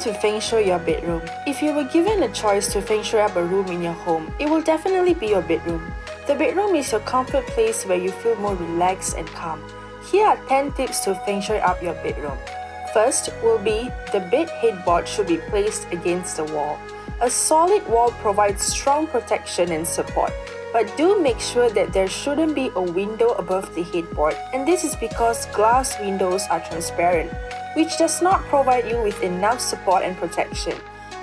to feng shui your bedroom. If you were given a choice to feng shui up a room in your home, it will definitely be your bedroom. The bedroom is your comfort place where you feel more relaxed and calm. Here are 10 tips to feng shui up your bedroom. First will be the bed headboard should be placed against the wall. A solid wall provides strong protection and support, but do make sure that there shouldn't be a window above the headboard, and this is because glass windows are transparent which does not provide you with enough support and protection.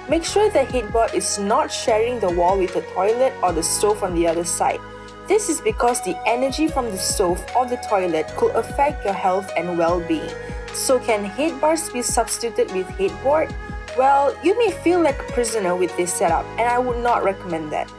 Make sure the headboard is not sharing the wall with the toilet or the stove on the other side. This is because the energy from the stove or the toilet could affect your health and well being. So, can headboards be substituted with headboard? Well, you may feel like a prisoner with this setup, and I would not recommend that.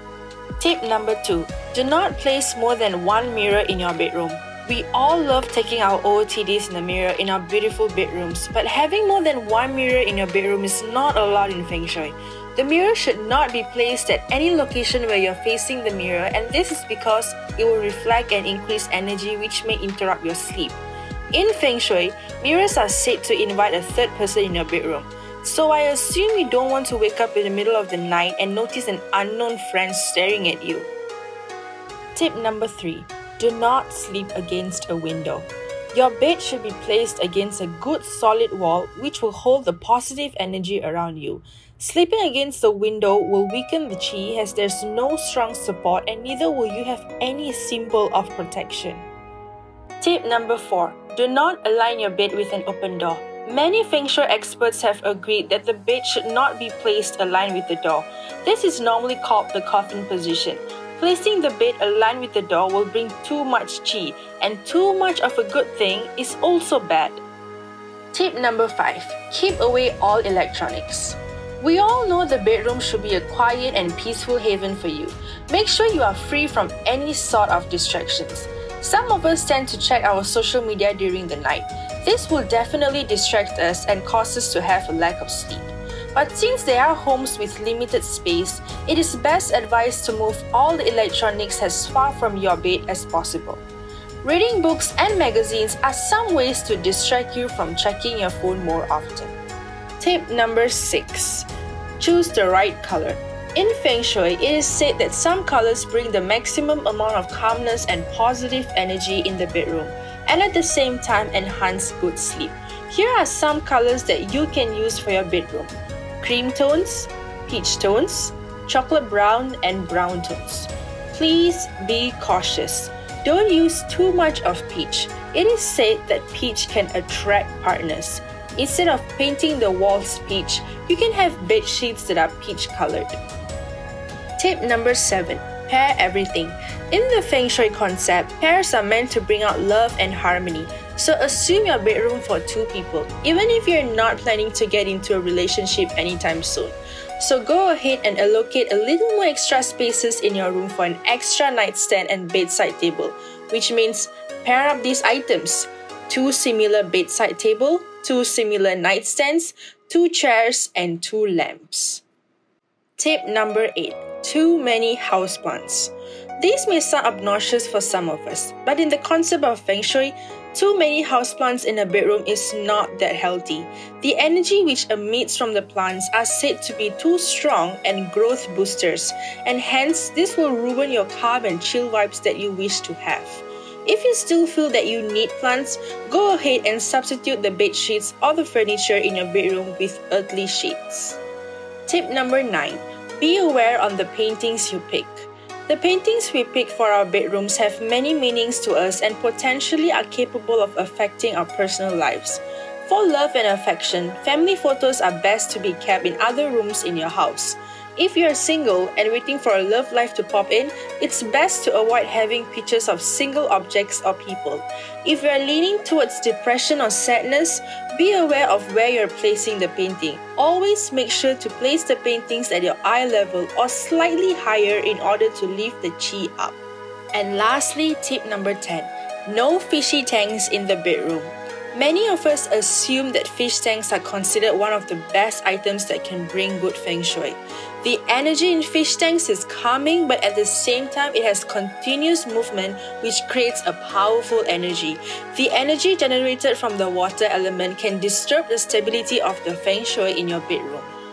Tip number two do not place more than one mirror in your bedroom. We all love taking our OOTDs in the mirror in our beautiful bedrooms, but having more than one mirror in your bedroom is not allowed in Feng Shui. The mirror should not be placed at any location where you're facing the mirror, and this is because it will reflect and increase energy which may interrupt your sleep. In Feng Shui, mirrors are said to invite a third person in your bedroom. So I assume you don't want to wake up in the middle of the night and notice an unknown friend staring at you. Tip number 3 do not sleep against a window. Your bed should be placed against a good solid wall which will hold the positive energy around you. Sleeping against the window will weaken the chi as there's no strong support and neither will you have any symbol of protection. Tip number 4 Do not align your bed with an open door. Many feng shui experts have agreed that the bed should not be placed aligned with the door. This is normally called the coffin position. Placing the bed aligned with the door will bring too much chi, and too much of a good thing is also bad. Tip number 5 Keep away all electronics. We all know the bedroom should be a quiet and peaceful haven for you. Make sure you are free from any sort of distractions. Some of us tend to check our social media during the night. This will definitely distract us and cause us to have a lack of sleep. But since they are homes with limited space, it is best advised to move all the electronics as far from your bed as possible. Reading books and magazines are some ways to distract you from checking your phone more often. Tip number 6 Choose the right color. In Feng Shui, it is said that some colors bring the maximum amount of calmness and positive energy in the bedroom, and at the same time enhance good sleep. Here are some colors that you can use for your bedroom cream tones, peach tones, chocolate brown, and brown tones. Please be cautious. Don't use too much of peach. It is said that peach can attract partners. Instead of painting the walls peach, you can have bed sheets that are peach colored. Tip number 7 Pair everything. In the Feng Shui concept, pairs are meant to bring out love and harmony. So assume your bedroom for two people, even if you're not planning to get into a relationship anytime soon. So go ahead and allocate a little more extra spaces in your room for an extra nightstand and bedside table, which means pair up these items. Two similar bedside table, two similar nightstands, two chairs, and two lamps. Tip number 8. Too many houseplants. These may sound obnoxious for some of us, but in the concept of Feng Shui, too many houseplants in a bedroom is not that healthy. The energy which emits from the plants are said to be too strong and growth boosters, and hence this will ruin your calm and chill vibes that you wish to have. If you still feel that you need plants, go ahead and substitute the bed sheets or the furniture in your bedroom with earthly sheets. Tip number 9 Be aware on the paintings you pick. The paintings we pick for our bedrooms have many meanings to us and potentially are capable of affecting our personal lives. For love and affection, family photos are best to be kept in other rooms in your house. If you're single and waiting for a love life to pop in, it's best to avoid having pictures of single objects or people. If you're leaning towards depression or sadness, be aware of where you're placing the painting. Always make sure to place the paintings at your eye level or slightly higher in order to lift the chi up. And lastly, tip number 10 no fishy tanks in the bedroom. Many of us assume that fish tanks are considered one of the best items that can bring good feng shui. The energy in fish tanks is calming, but at the same time, it has continuous movement, which creates a powerful energy. The energy generated from the water element can disturb the stability of the feng shui in your bedroom.